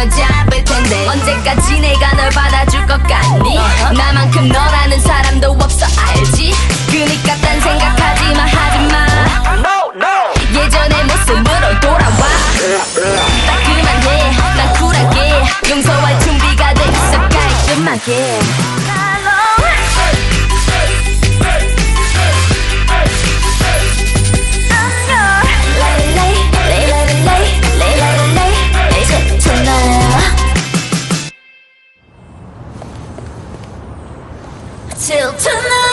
널 잡을 텐데. 언제까지 내가 널 받아줄 것 같니? 나만큼 너라는 사람도 없어 알지? 그니까 딴 생각하지마 하지마. 아, 예전의 모습으로 돌아와. 딱 그만해 난 쿨하게. 용서할 준비가 돼 있어 깔끔하게. till tonight.